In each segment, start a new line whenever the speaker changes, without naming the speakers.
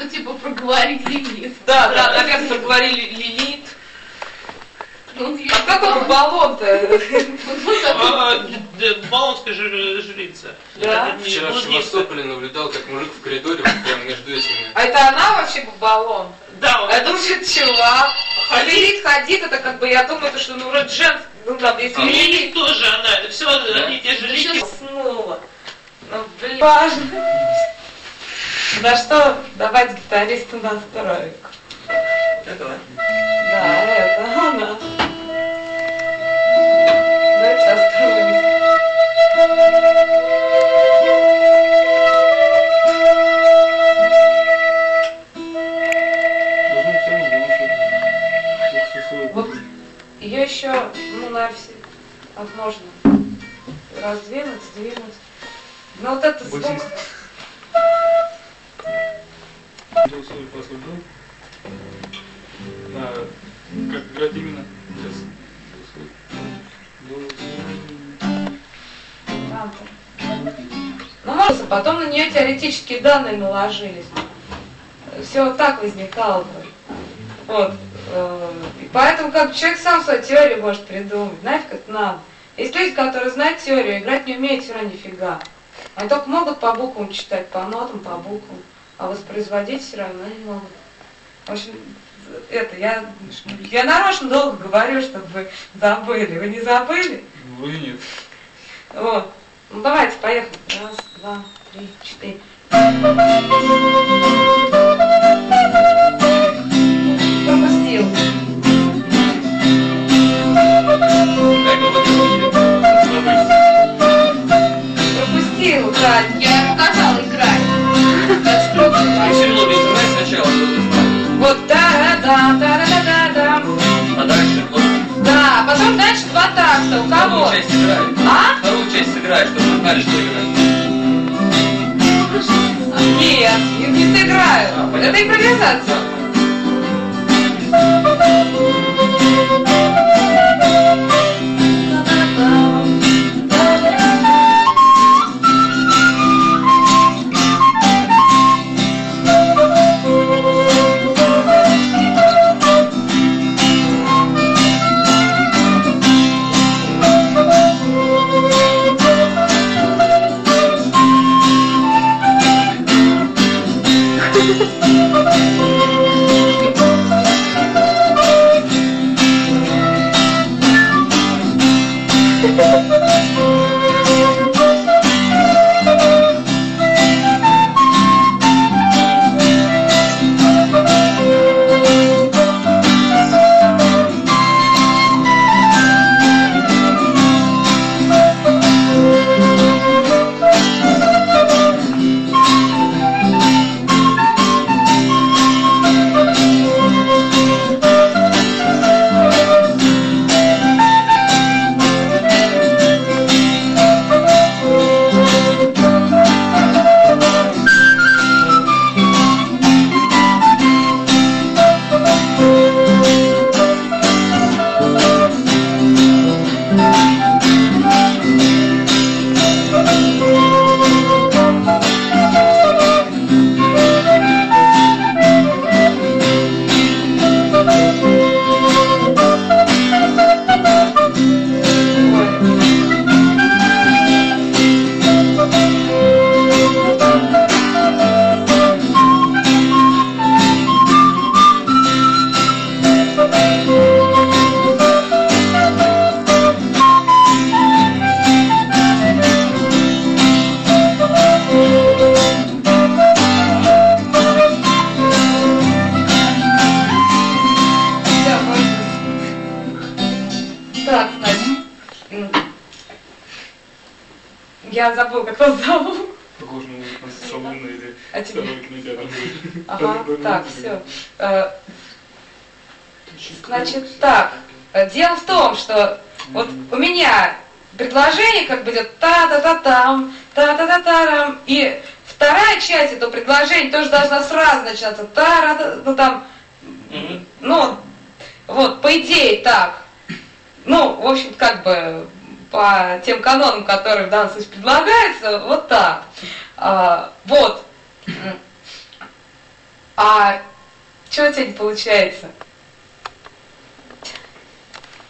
Ну, типа, проговорить лимит.
Да, да, наверное, проговорили лимит.
Ну, я
А как он баллон-то?
А, да, Баллонская жри- жрица.
Да?
Не
Вчера в. Севастополе наблюдал, как мужик в коридоре, прям между этими.
А это она вообще баллон?
Да, он
А это уже чувак. А лилит ходит, это как бы, я думаю, это что, ну, вроде женский, ну, там, если
А.
лилит,
Лилит тоже она, это все одни и те же лилит.
Уснула. Ну, блин. Важно. Да что, давать гитаристу настроек.
Этого.
Да, это она. Давайте настроимся. Вот ее еще, ну, на все, возможно, раздвинуть, сдвинуть. Но вот это звук,
Был свой прошлый дом. На, как играть именно? Сейчас. Был.
Ну, можно, потом на нее теоретические данные наложились. Все вот так возникало бы. Вот. э, И поэтому как бы человек сам свою теорию может придумать. Знаете, как надо. Есть люди, которые знают теорию, играть не умеют все равно нифига. Они только могут по буквам читать, по нотам, по буквам. А воспроизводить все равно не могут. В общем, это я, я нарочно долго говорю, чтобы вы забыли. Вы не забыли?
Вроде нет.
Вот. Ну давайте, поехали. Раз, два, три, четыре. Пропустил. Пропустил, Кать.
Я ему
потом дальше два такта. У кого?
вторую часть сыграй.
А?
Вторую часть сыграй, чтобы знали, что играть.
Нет, не, не сыграю.
А, понятно.
Это импровизация. Сразу начинаться та ну там,
Мгм.
ну, вот, по идее так. Ну, в общем, как бы по тем канонам, которые в данном случае предлагаются, вот так. А, вот. А что у тебя не получается?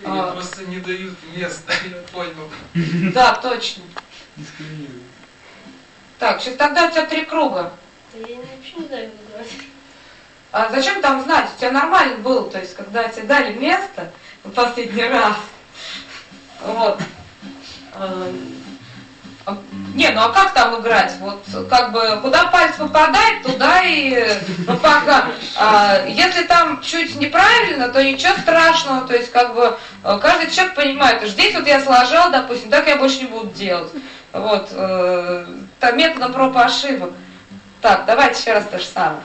Мне
А.
просто не дают места, я понял.
Да, точно. Так, сейчас тогда у тебя три круга.
Да я вообще не знаю.
А зачем там знать? У тебя нормально было, то есть, когда тебе дали место в последний раз. Вот. А, а, Не, ну а как там играть? Вот как бы куда палец попадает, туда и ну, пока. А, если там чуть неправильно, то ничего страшного. То есть как бы э, каждый человек понимает, что здесь вот я сложил, допустим, так я больше не буду делать. Вот. э, Там методом проб и ошибок. Так, давайте еще раз то же самое.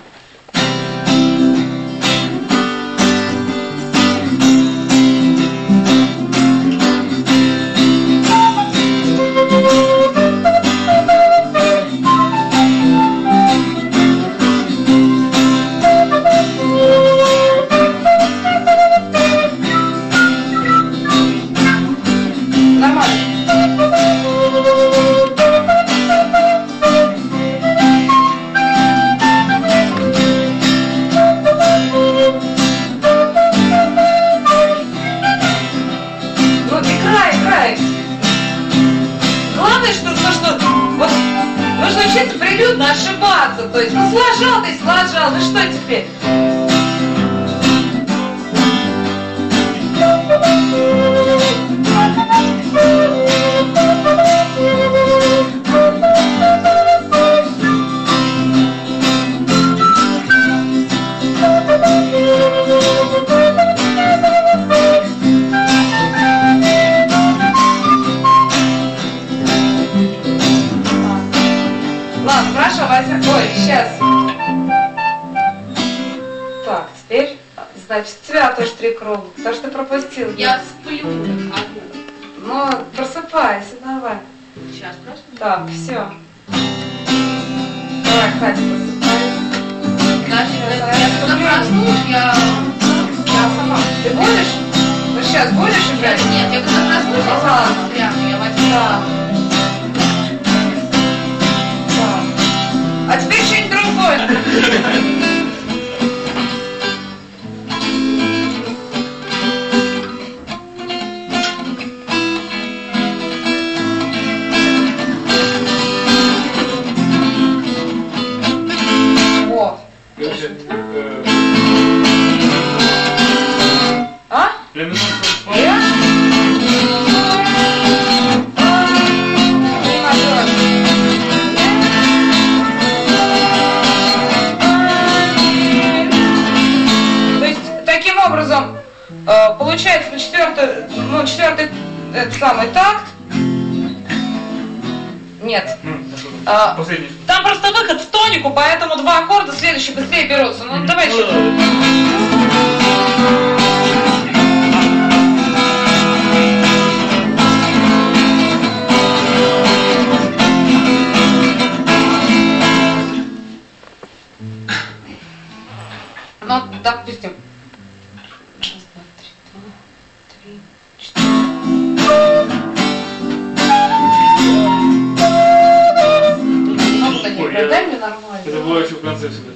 Конце всегда.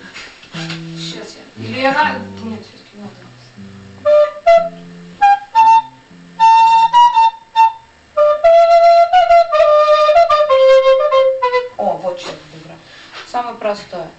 Сейчас я. Или я рано. Нет, все-таки надо. О, вот что игра. Самое простое.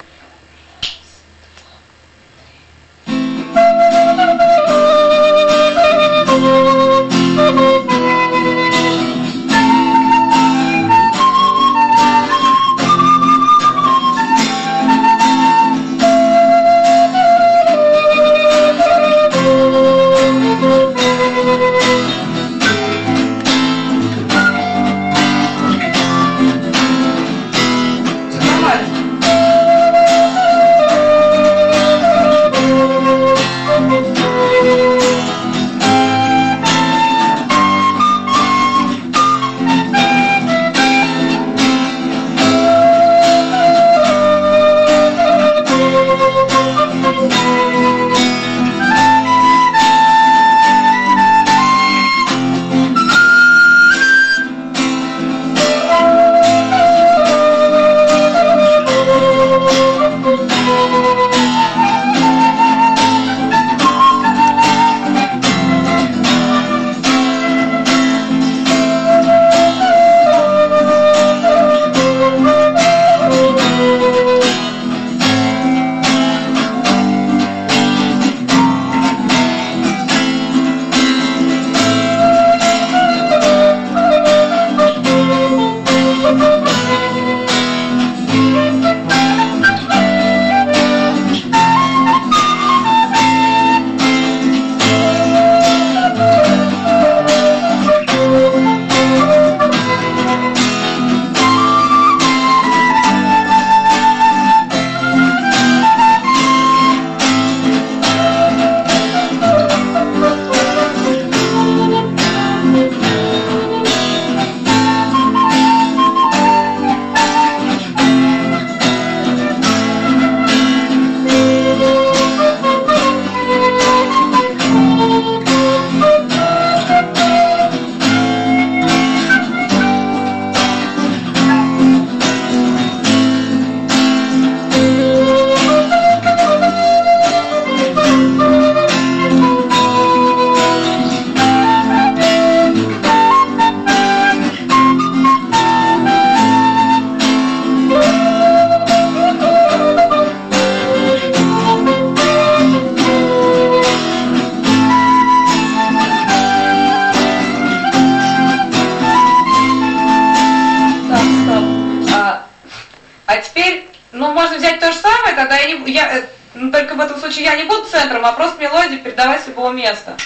Я не, я, э, ну, только в этом случае я не буду центром, а просто мелодию передавать с любого места.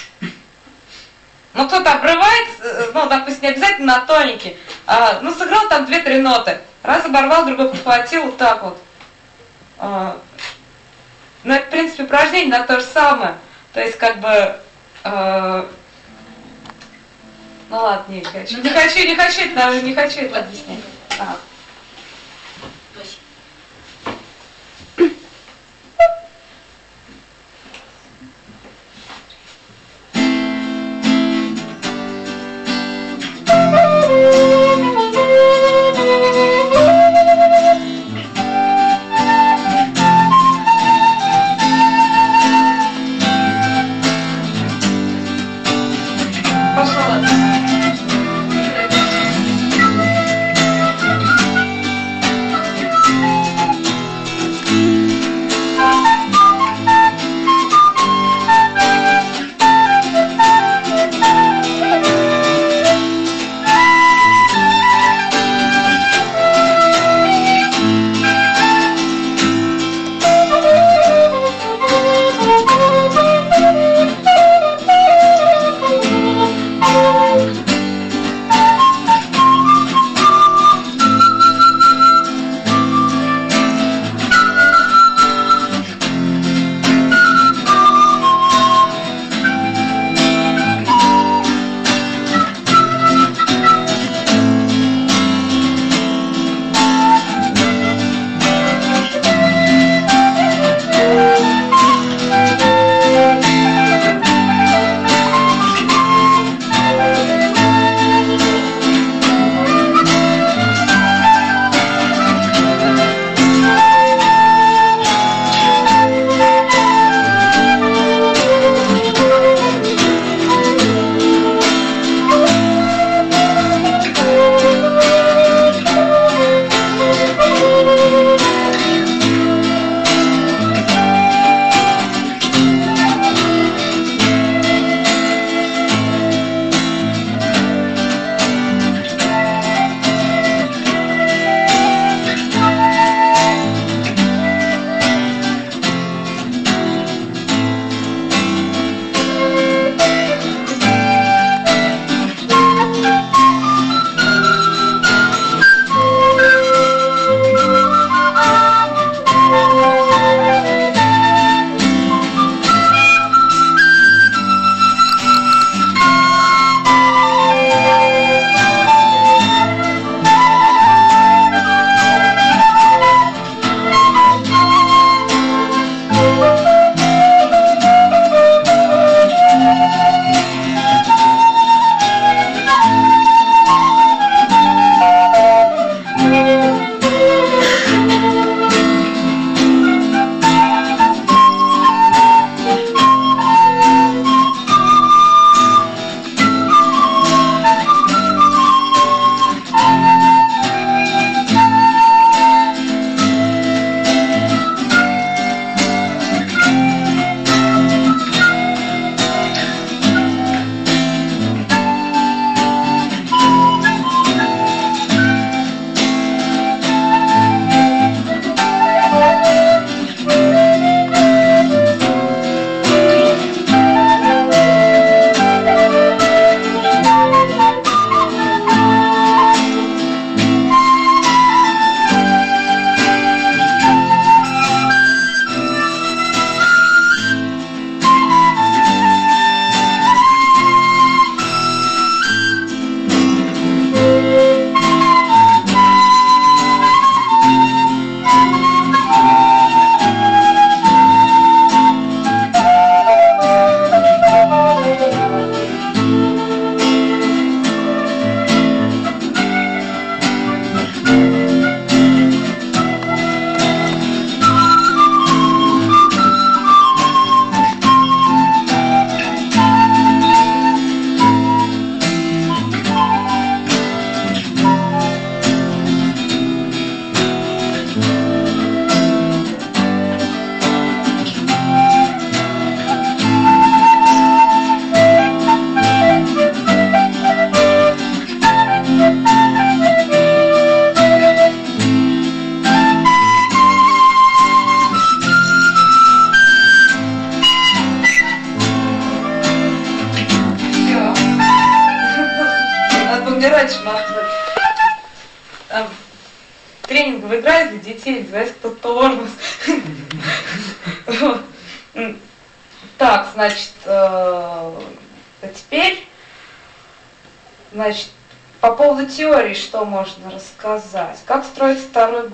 Ну, кто-то обрывает, э, ну, допустим, не обязательно на тоненький, а, ну, сыграл там две-три ноты, раз оборвал, другой подхватил, вот так вот. А, ну, это, в принципе, упражнение на то же самое. То есть, как бы, э, ну ладно, не хочу.
Ну,
Не хочу, не хочу, не хочу это объяснять. А.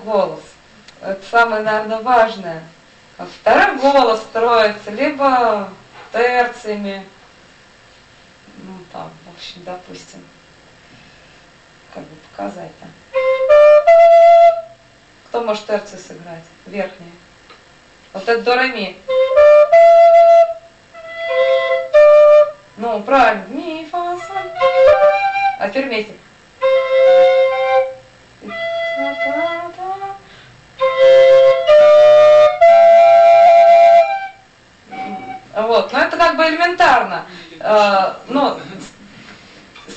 голос? Это самое, наверное, важное. А Второй голос строится либо терциями, ну там, в общем, допустим, как бы показать-то. Кто может терции сыграть? Верхние. Вот это до. Ну, правильно. Ми, фа, соль. А теперь вместе. Бы элементарно. Э, ну,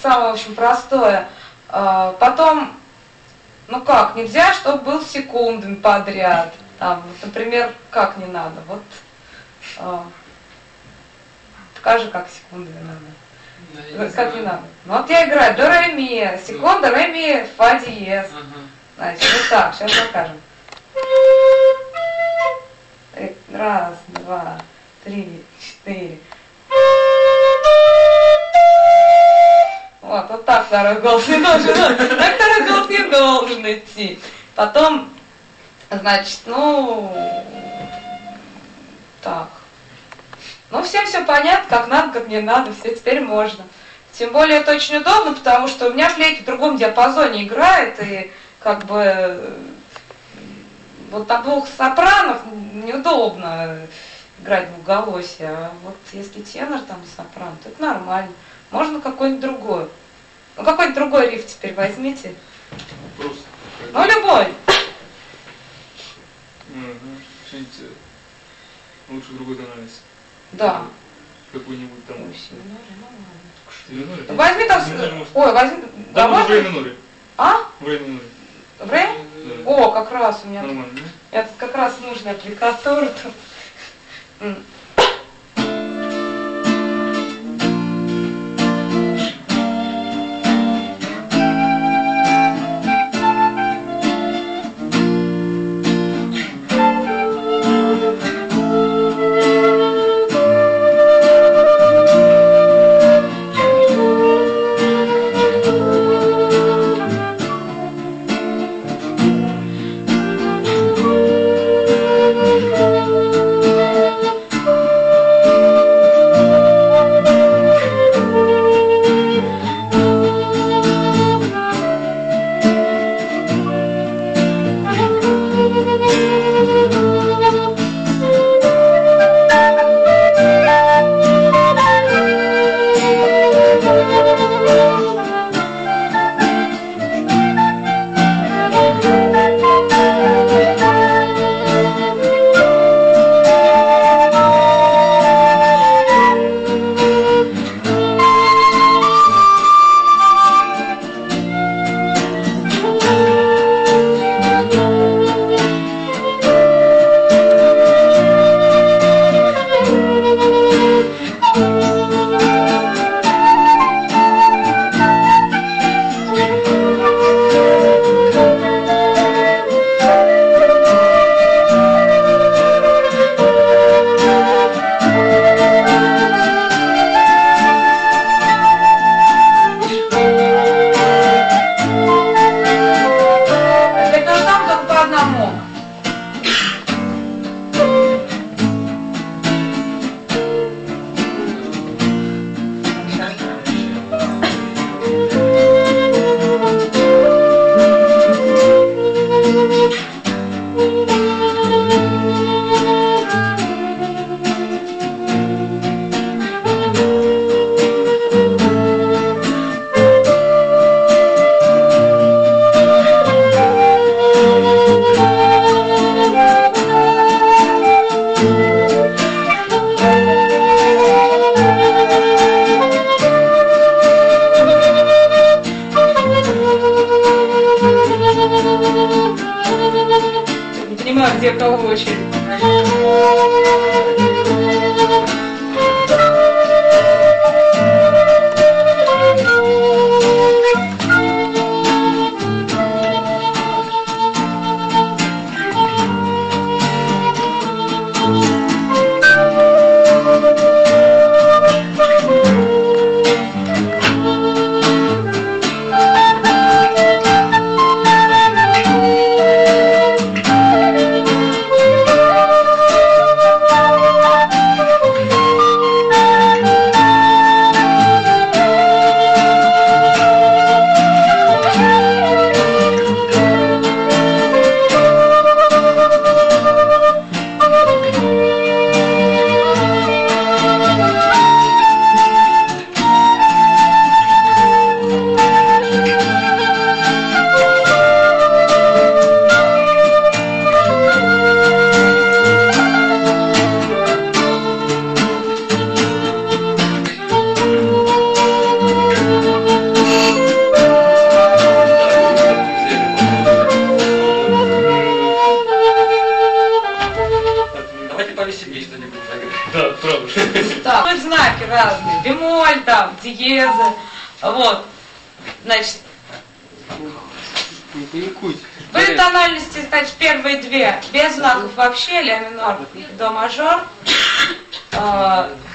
самое, в общем, простое. Э, потом, ну как, нельзя, чтобы был секундами подряд. Там, вот, например, как не надо. Вот, э, покажи, как секундами надо. Как не надо. Ну вот я играю до ре ми, секунда, ре ми, фа диез. Значит, вот так, сейчас покажем. Э, Раз, два, три, четыре. Вот, вот так второй голос не должен, так второй голос не должен идти. Потом, значит, ну, так. Ну, всем все понятно, как надо, как не надо, все теперь можно. Тем более это очень удобно, потому что у меня флейта в другом диапазоне играет, и как бы э, вот на двух сопранах неудобно играть в голосе, а вот если тенор там сопрано, то это нормально. Можно какой-нибудь другой. Ну какой-нибудь другой риф теперь возьмите.
Вопрос.
Ну любой.
Э, лучше другой тональности.
Да.
Какой-нибудь там.
Ой, си миноре, ну ладно. Возьми там, ой, возьми, да
Да, в ре миноре.
А?
В ре миноре.
Время?
Да.
О, как раз у меня
Нормально, да?
Это как раз нужная аппликатура тут. Mm.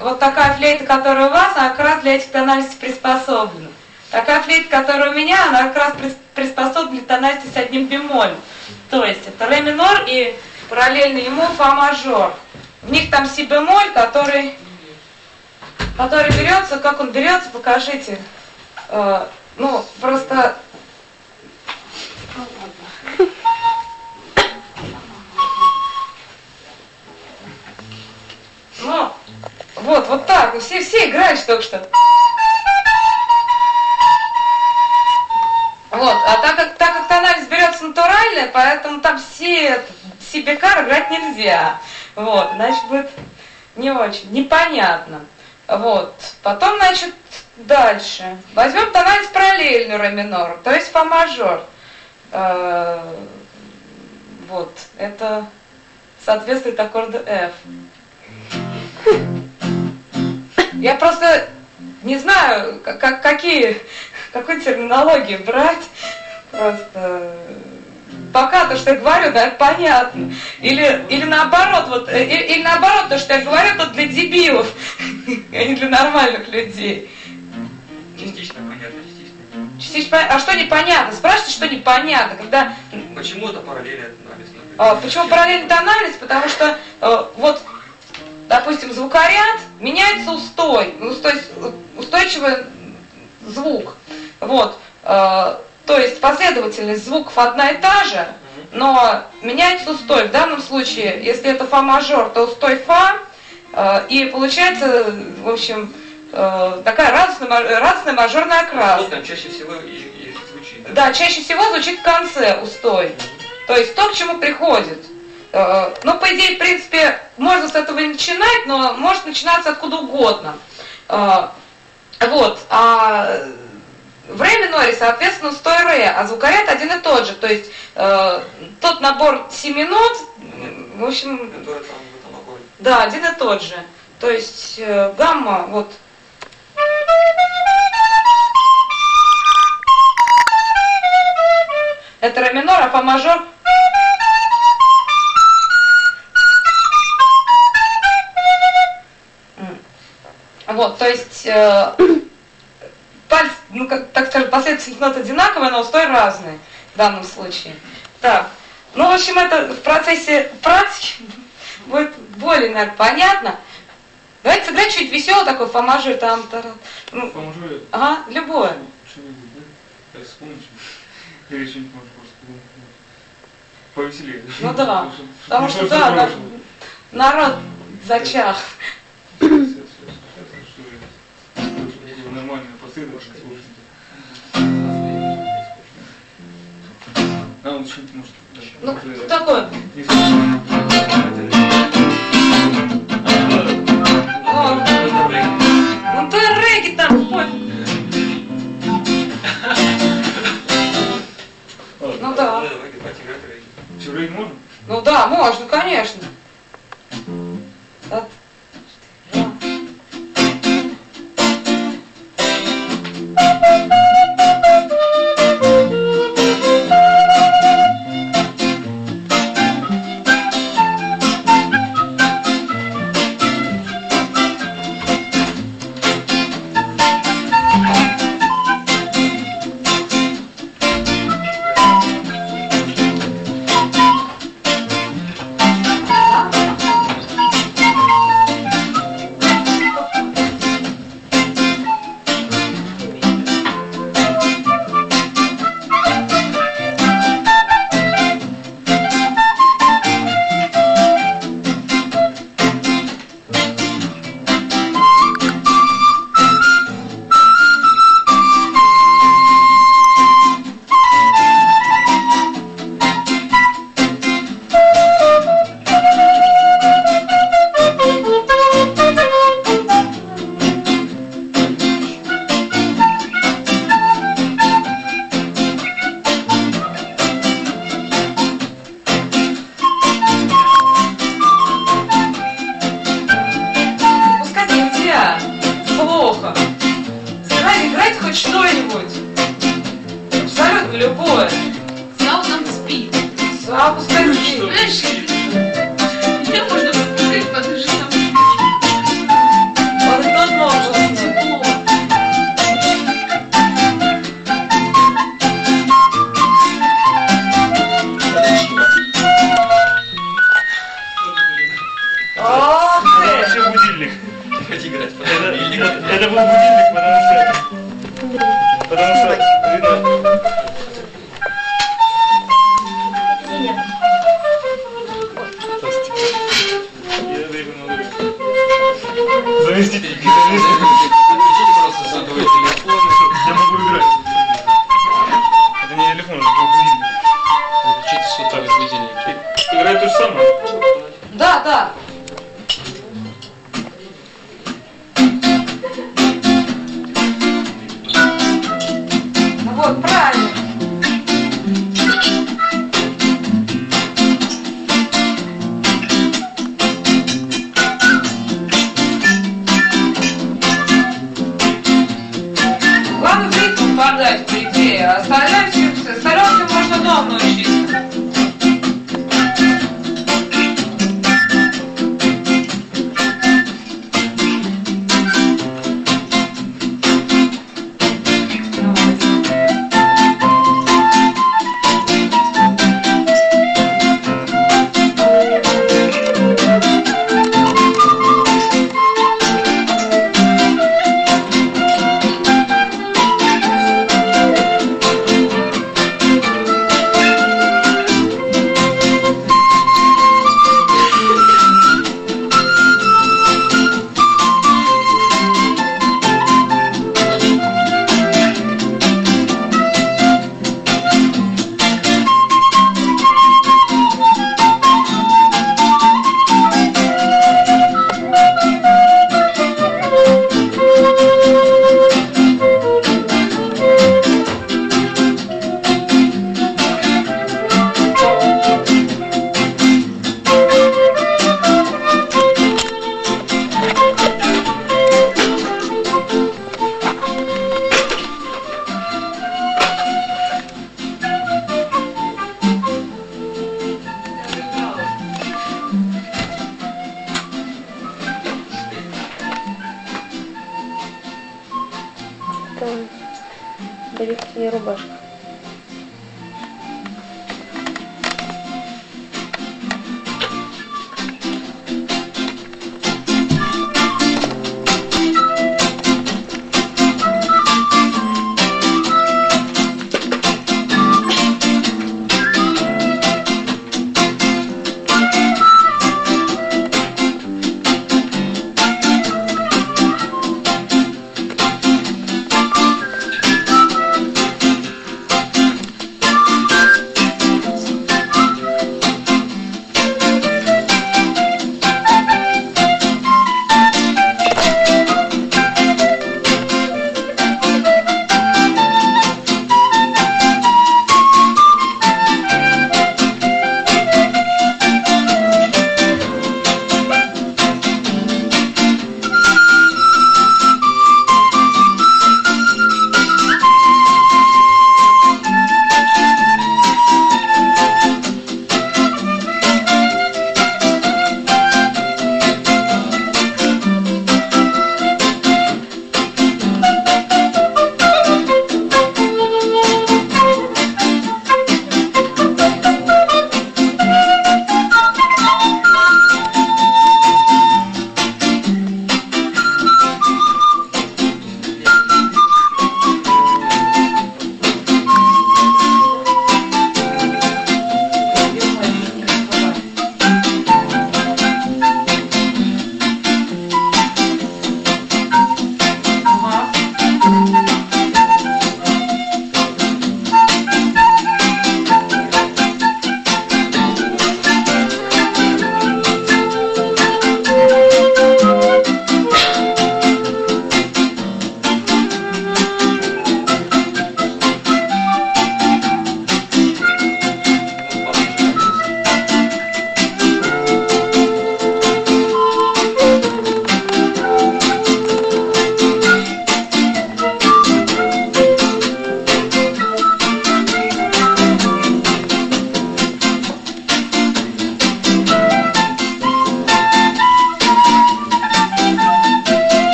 Вот такая флейта, которая у вас, она как раз для этих тональностей приспособлена. Такая флейта, которая у меня, она как раз прис- приспособлена для тональности с одним бемолем. То есть это ре минор и параллельно ему фа мажор. В них там си бемоль, который, который берется, как он берется, покажите. Э, ну, просто вот, вот так. Все, все играют только что. Вот, а так как, так как тональность берется натуральная, поэтому там все бекар играть нельзя. Вот, значит, будет не очень, непонятно. Вот, потом, значит, дальше. Возьмем тональность параллельную ре минору, то есть фа мажор. Э, Вот, это соответствует аккорду F. Я просто не знаю, как, как- какие, какую терминологию брать. Просто пока то, что я говорю, да, это понятно. Или, или наоборот, вот, э, или, или наоборот, то, что я говорю, это для дебилов, а не для нормальных людей.
Частично понятно, частично.
Частично понятно. А что непонятно? Спрашивайте, что непонятно, когда
Почему это параллельно написано?
А, Почему параллельная тональность? Потому что э, вот, допустим, звукоряд меняется устой, устойчивый звук. Вот. э, То есть последовательность звуков одна и та же, но меняется устой. В данном случае, если это фа мажор, то устой фа, э, и получается, в общем, э, такая радостная, радостная мажорная окрас.
Вот там чаще всего и, и звучит.
Да, чаще всего звучит в конце устой. То есть то, к чему приходит. Э, Ну, по идее, в принципе, можно с этого начинать, но может начинаться откуда угодно. Э, Вот. А в ре миноре, соответственно, устой ре, а звукоряд один и тот же. То есть э, тот набор семинот, в общем,
Который там в аккорде.
да, один и тот же. То есть э, гамма, вот. Это ре минор, а фа мажор. Вот, то есть э, пальцы, ну, как, так скажем, последовательность нот одинаковая, но устой разный в данном случае. Так, ну, в общем, это в процессе практики будет более, наверное, понятно. Давайте сыграть чуть весело такой фамажи там, тарам. ну,
Поможу
ага, любое.
что-нибудь, да? Я вспомню. Или что-нибудь повеселее.
Ну да, Потому что, да, народ зачах.
Последовательно слушайте. А, он что-нибудь может...
Ну,
может,
такое. ну ты регги там, пофиг. Ну да.
Регги.
Все, рейд можно?
Ну да, можно, конечно.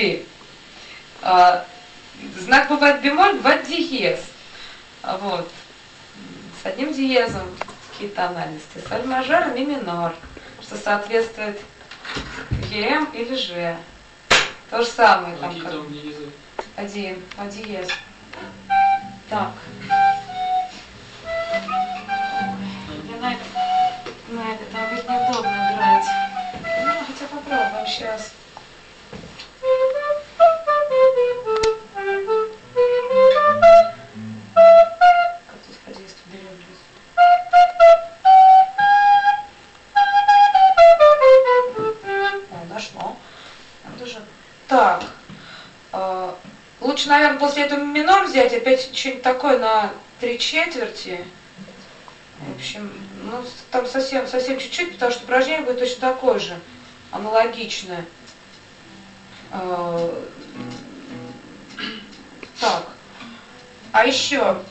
Матвеев. Знак бывает бемоль, бывает диез. А вот. С одним диезом какие то анализы Соль мажор, ми минор, что соответствует ЕМ или Ж. То же самое. Там, как... Один, а диез. опять что-нибудь такое на три четверти. В общем, ну там совсем, совсем чуть-чуть, потому что упражнение будет точно такое же, аналогичное. Э, так. А еще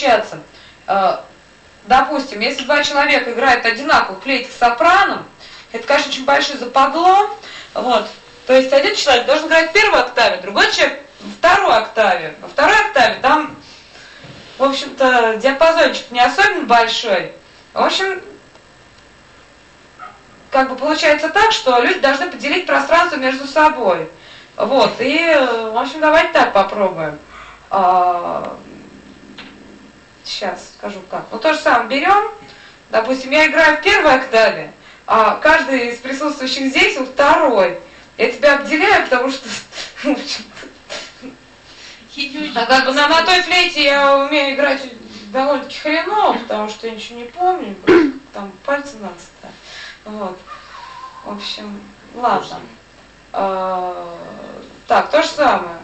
должно получаться? Э, Допустим, если два человека играют одинаково с сопраном, это, конечно, очень большое западло. Вот. То есть один человек должен играть в первой октаве, другой человек во второй октаве. Во второй октаве там, в общем-то, диапазончик не особенно большой. В общем, как бы получается так, что люди должны поделить пространство между собой. Вот, и, э, в общем, давайте так попробуем. Скажу как. Ну то же самое берем, допустим, я играю в первой октаве, а каждый из присутствующих здесь во второй. Я тебя обделяю, потому что, в общем, а как бы на, на той флейте я умею играть довольно-таки хреново, потому что я ничего не помню, там пальцы надо. Вот. В общем, ладно. А, так, то же самое.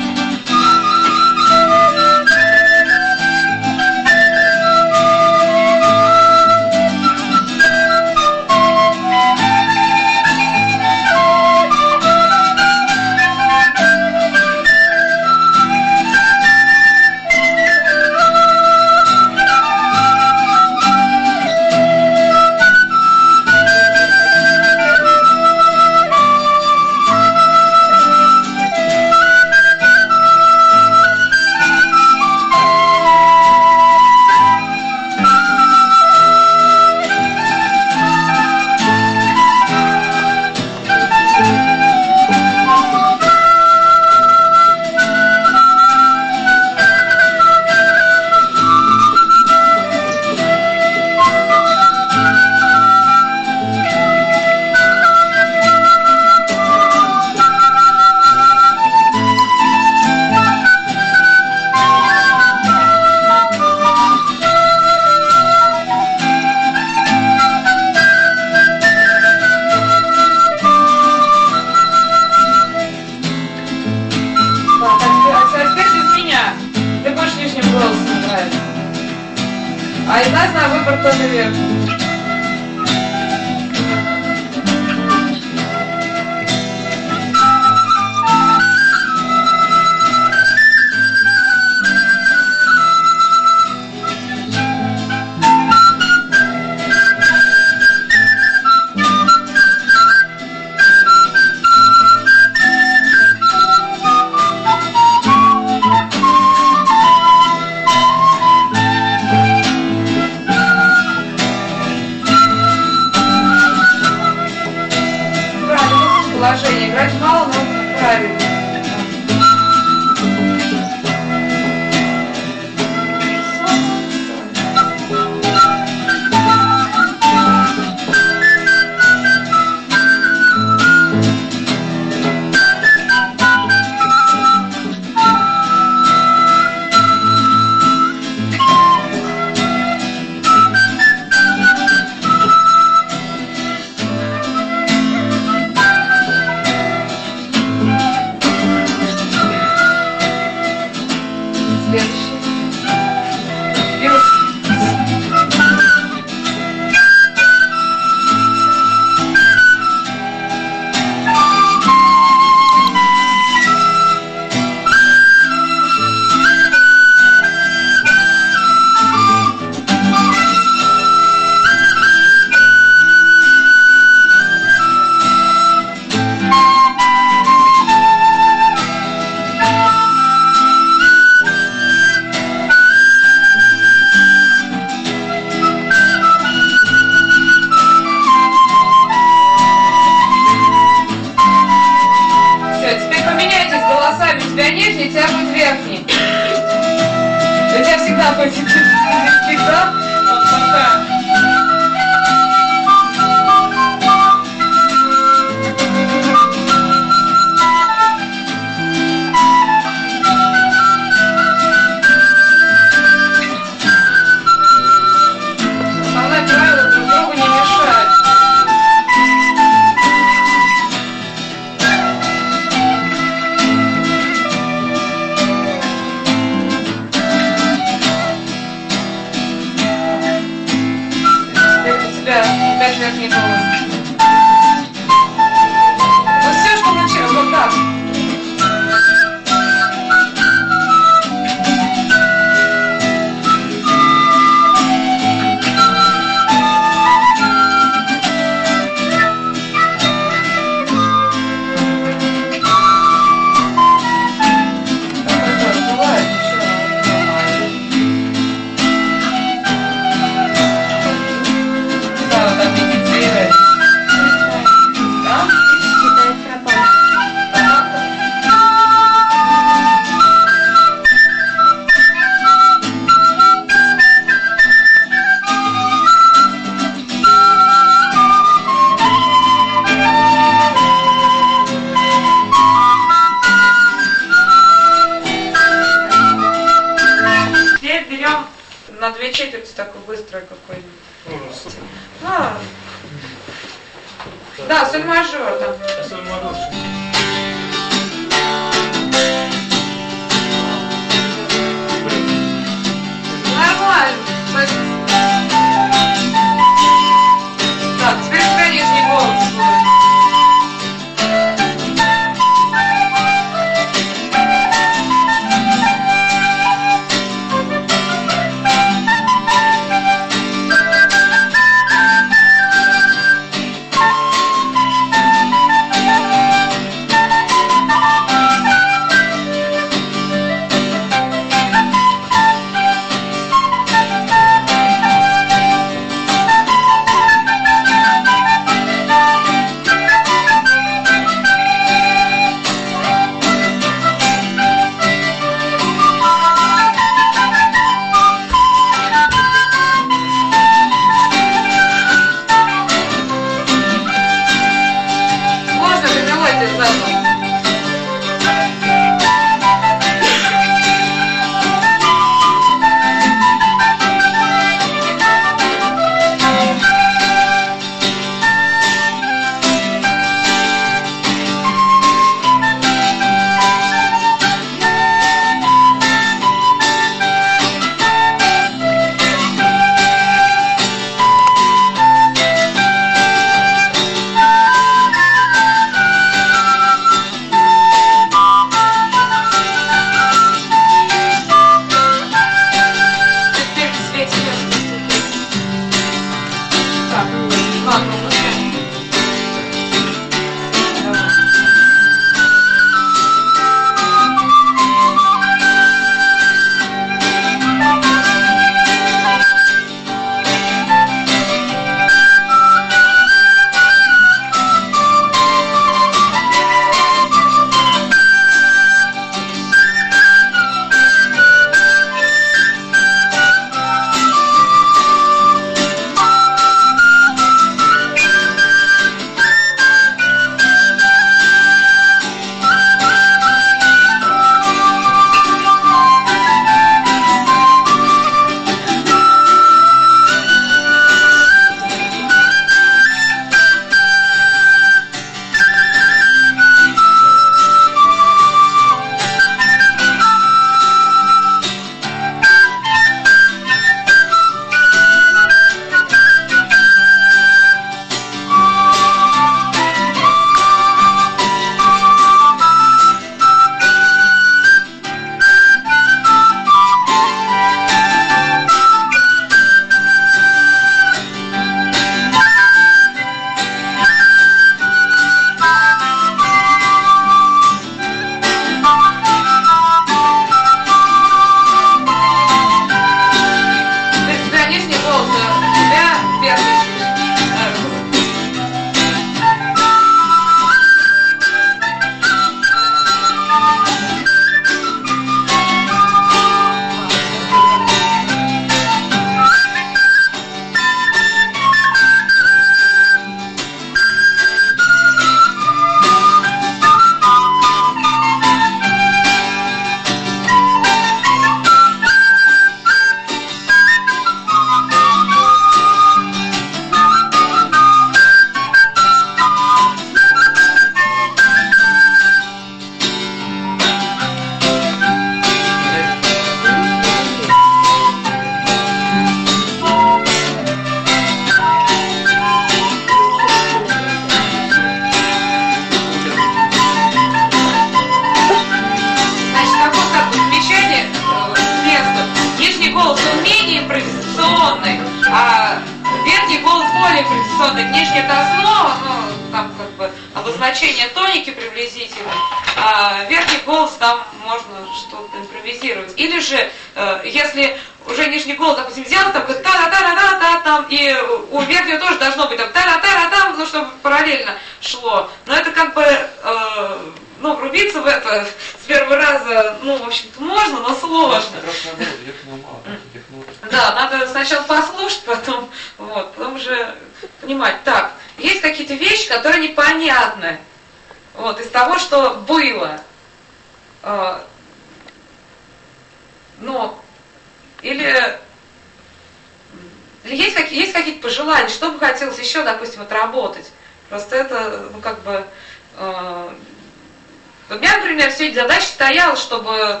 Чтобы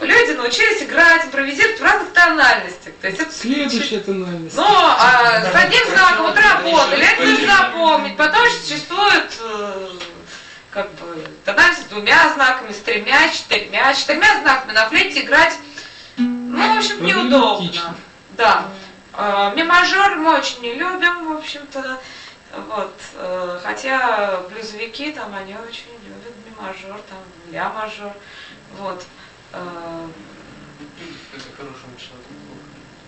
люди научились играть, импровизировать в разных тональностях. То есть это
Следующая тональность.
ну, а с одним знаком вот работали, это нужно запомнить. Потом существует э, как бы тональность с двумя знаками, с тремя, четырьмя. С четырьмя знаками на флейте играть, ну, в общем, неудобно. Да. Ми мажор мы очень не любим, в общем-то. Вот. э, Хотя блюзовики там, они очень любят ми мажор, там, ля мажор. Вот. Э,
Это хороший.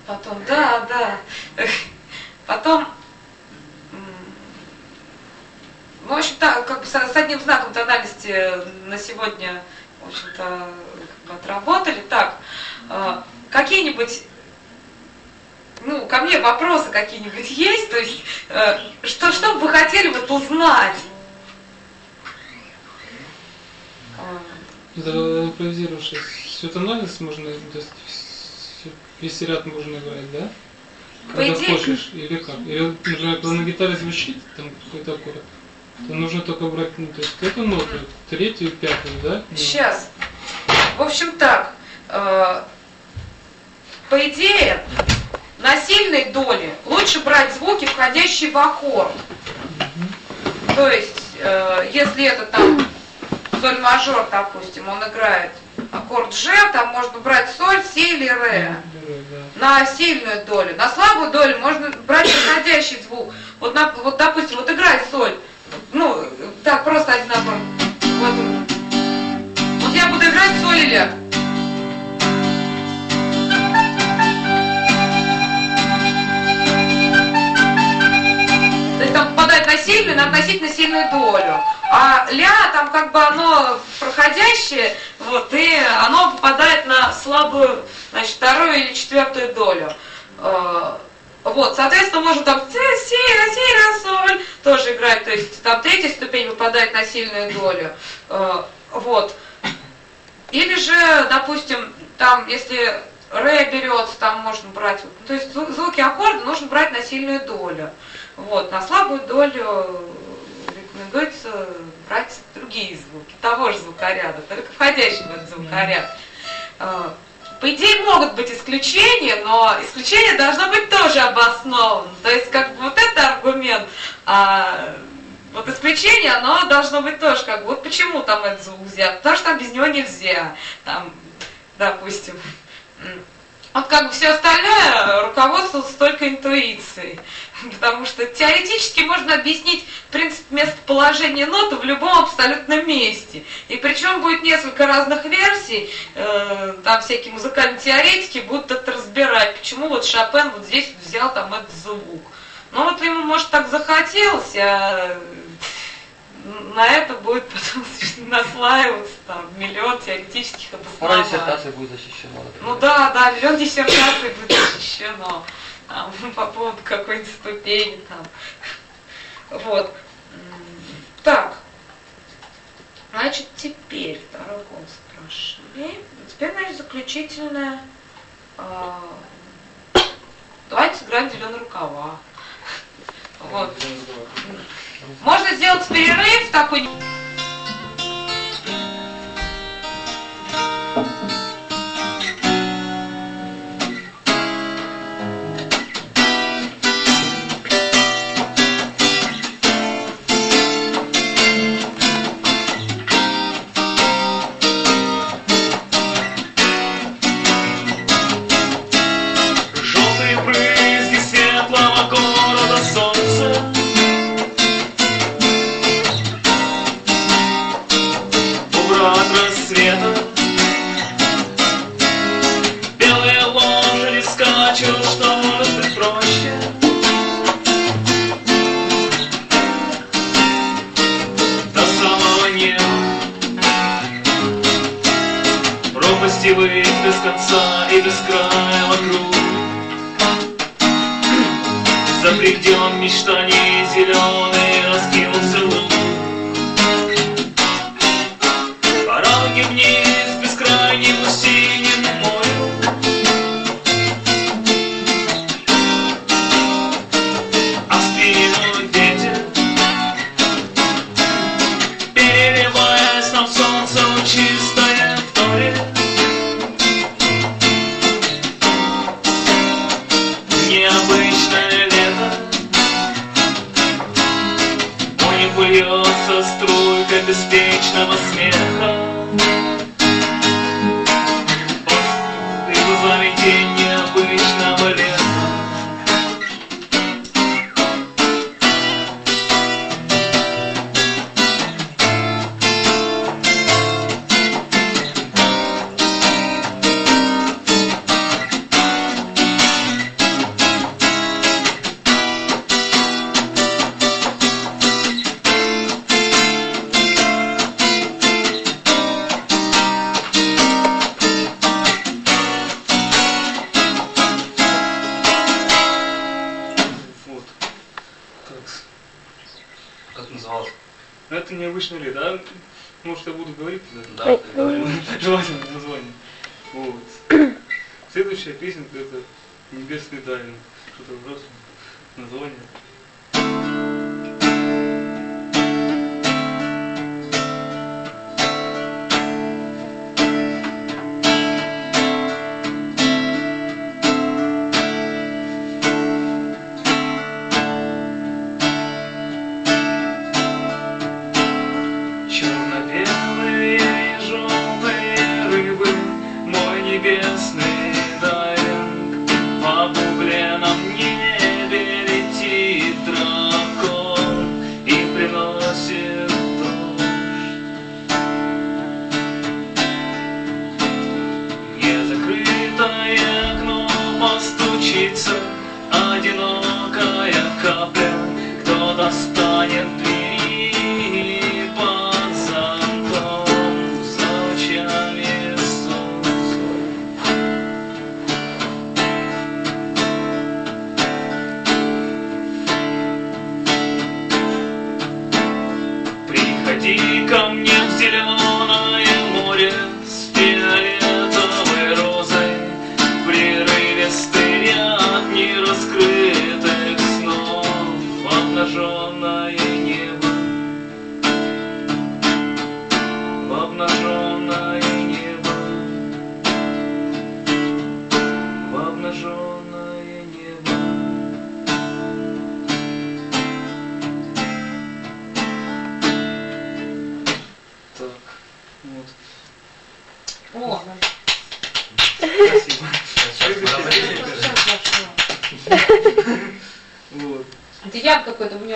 Потом, да, да. Потом, ну, в общем-то, как бы с, с одним знаком тональности на сегодня, в общем-то, как бы отработали. Так, э, какие-нибудь, ну, ко мне вопросы какие-нибудь есть? То есть, э, что, что бы вы хотели вот узнать?
Это импровизировавшись тональность можно, то есть весь ряд можно играть, да? Когда
идее-
хочешь, или как? Или, например, когда на гитаре звучит там какой-то аккорд, то нужно только брать, ну, то есть эту ноту, третью, пятую, да? Ну,
Сейчас. В общем так, э, по идее, на сильной доле лучше брать звуки, входящие в аккорд. То есть, э, если это там соль мажор, допустим, он играет аккорд Ж, там можно брать соль, си или ре. На сильную долю. На слабую долю можно брать подходящий звук. Вот, на- вот допустим, вот играет соль. Ну, так, просто один аккорд. Вот, вот я буду играть соль и попадает на сильную, на относительно сильную долю. А ля там как бы оно проходящее, вот, и оно попадает на слабую, значит, вторую или четвертую долю. Э, Вот, соответственно, можно там си, си, соль тоже играть, то есть там третья ступень выпадает на сильную долю. Э, Вот. Или же, допустим, там, если ре берется, там можно брать, то есть зву- звуки аккорда нужно брать на сильную долю. Вот, на слабую долю рекомендуется брать другие звуки, того же звукоряда, только входящий в этот звукоряд. Э, По идее, могут быть исключения, но исключение должно быть тоже обосновано. То есть, как бы вот это аргумент, а вот исключение, оно должно быть тоже как бы, вот почему там этот звук взят, потому что там без него нельзя, там, допустим. Вот как бы все остальное руководствовалось только интуицией. Потому что теоретически можно объяснить принцип местоположения ноты в любом абсолютном месте. И причем будет несколько разных версий, э, там всякие музыкальные теоретики будут это разбирать, почему вот Шопен вот здесь взял там этот звук. Ну вот ему, может, так захотелось, а на это будет потом наслаиваться там миллион теоретических обоснований.
диссертация будет защищена. например.
Ну да, да, миллион диссертаций будет защищено там, по поводу какой-то ступени там. Вот. Так. Значит, теперь второй голос прошли. Теперь, значит, заключительное. а, Давайте сыграем зеленые рукава. Вот. Можно сделать перерыв такой.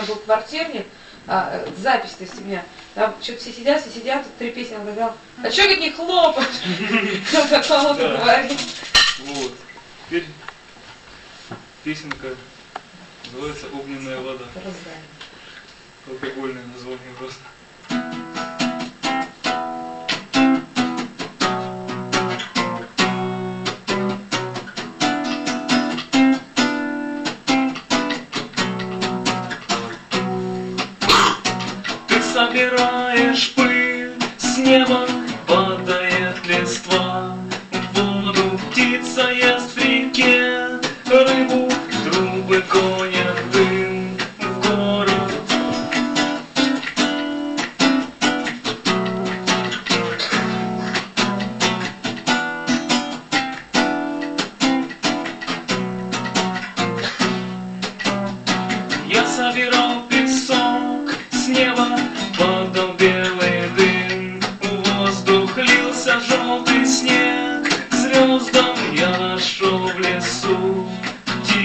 был квартирник, а, э, запись, то есть у меня, там что-то все сидят, все сидят, три песни, он говорил, а что, говорит, не хлопаешь?
Так
кому-то.
Вот. Теперь песенка называется «Огненная вода». Алкогольное название просто.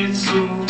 It's soon.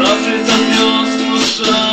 Добравшись до звезд,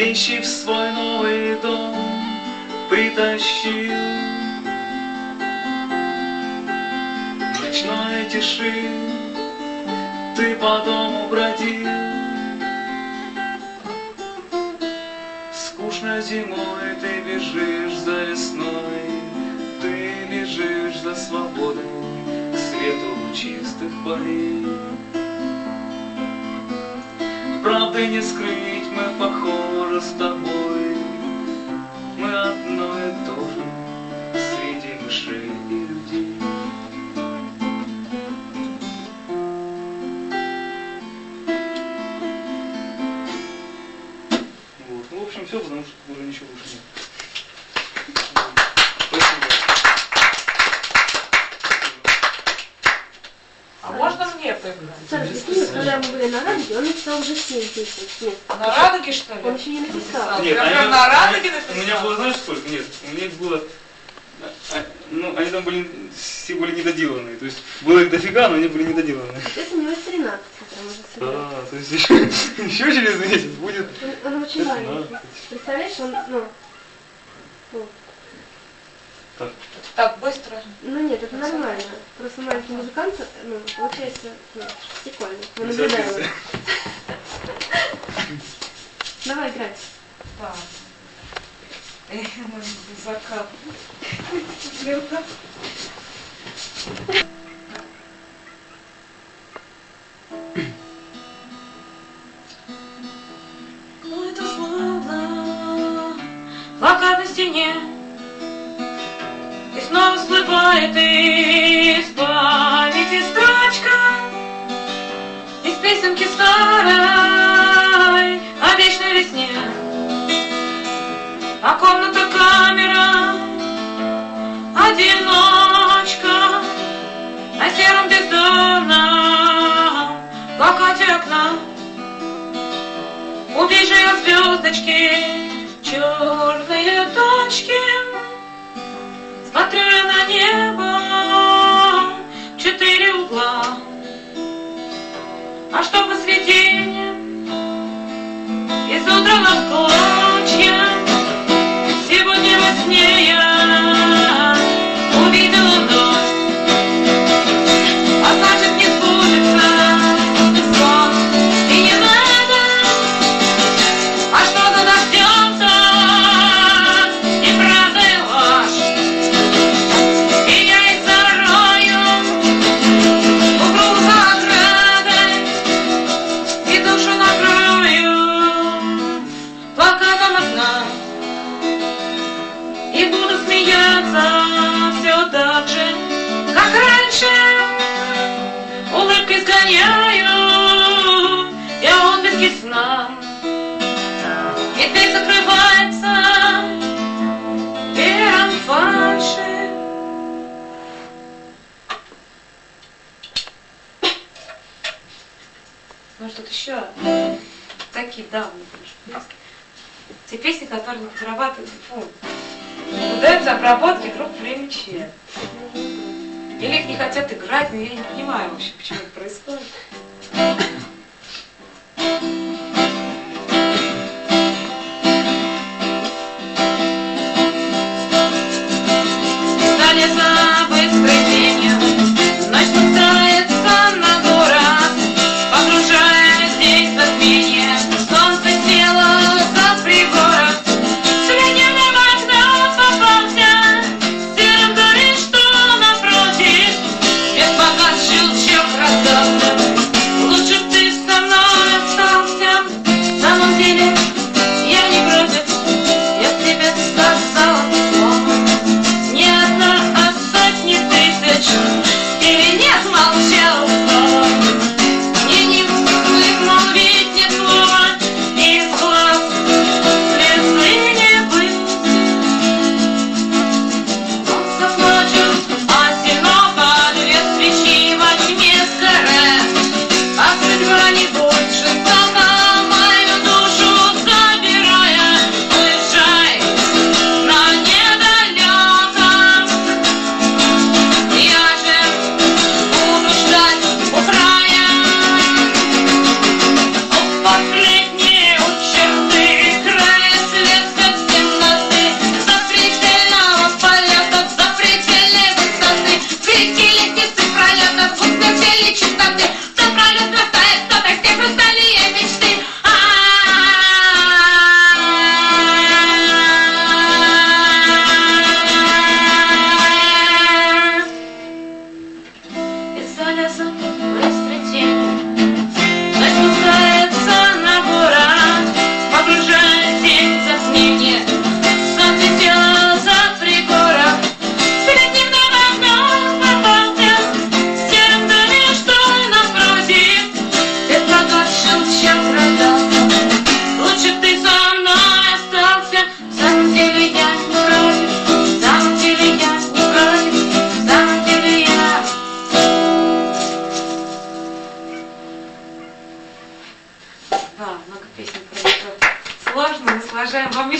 Вещи в свой новый дом притащил. В ночной тиши ты по дому бродил. Скучно зимой ты бежишь за весной, Ты бежишь за свободой к свету чистых полей. Правды не скрыть, мы похожи с тобой, Мы одно
На
радуге, что ли?
Он еще не написал.
Нет, они,
на радуге написал?
У меня было, знаешь, сколько? Нет, у меня их было... А, ну, они там были, все были недоделанные. То есть было их дофига, но они были недоделанные.
Это сейчас у него есть 13, который уже собирать.
А, то есть еще, еще через месяц будет.
Он, он очень маленький. Представляешь, он, ну.
Так.
так, быстро.
Ну нет, это нормально. Просто маленький музыкант, ну, получается, ну, прикольно. Мы наблюдаем. Давай играть.
Да. Закат.
Ну это словно плакат на стене И снова всплывает из памяти строчка песенки старой о вечной весне, а комната камера, одиночка, о сером бездомном блокоте окна. Увижу я звездочки, черные точки, смотрю я на небо. а что посредине, из утра на клочья, сегодня во сне я.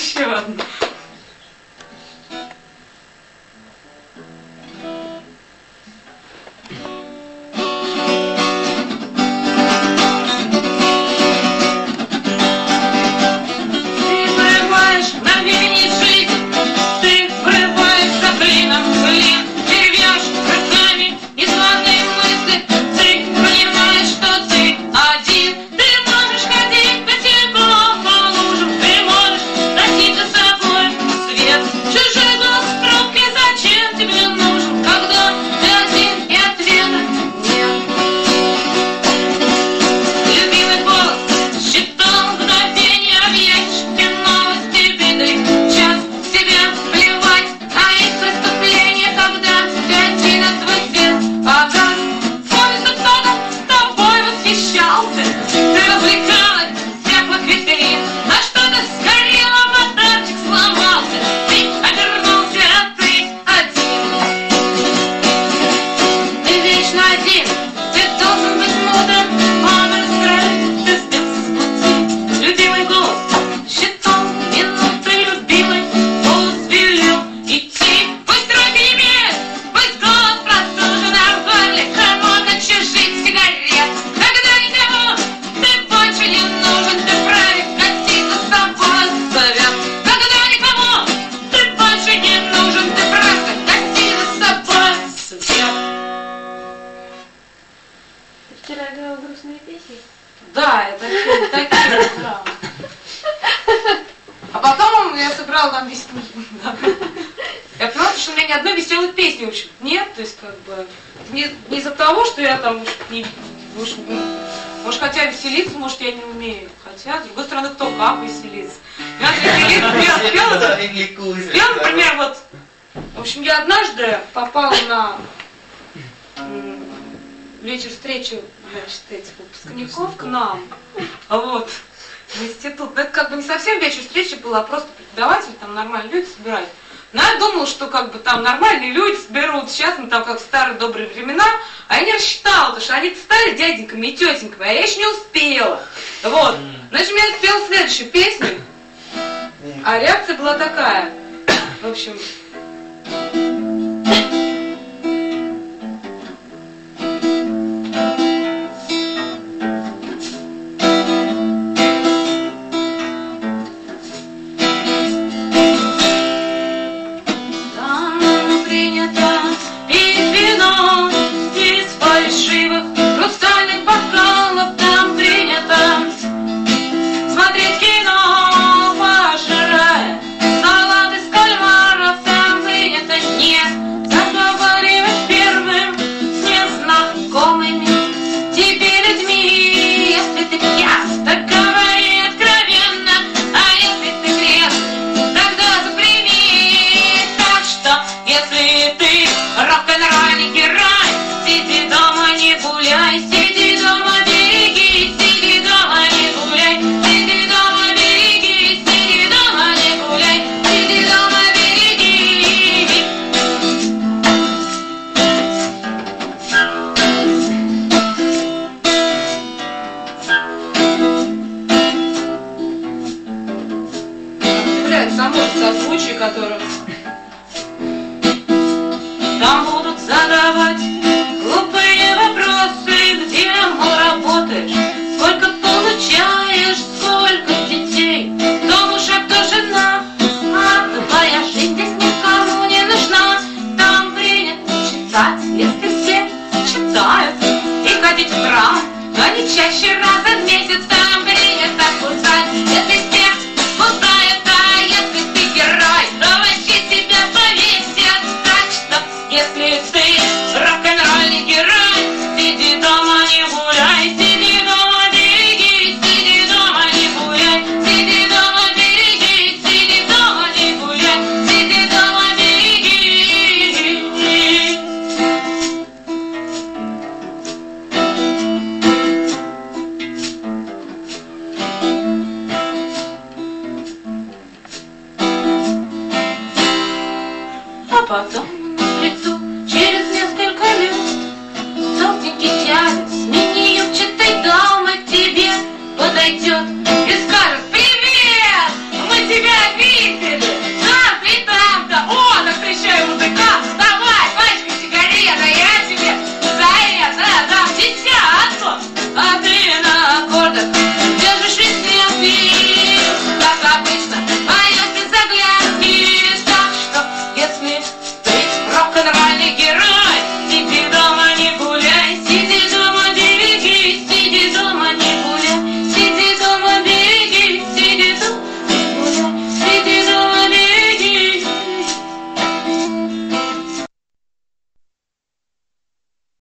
Sure. очень, значит, этих выпускников к нам. А вот. В институт. Это как бы не совсем вечер встречи была, а просто преподаватель, там нормальные люди собирались. Но я думала, что как бы там нормальные люди соберут, сейчас мы там как в старые добрые времена, а я не рассчитала, потому что они стали дяденьками и тетеньками, а я еще не успела. Вот. Значит, меня спела следующую песню, а реакция была такая. В общем,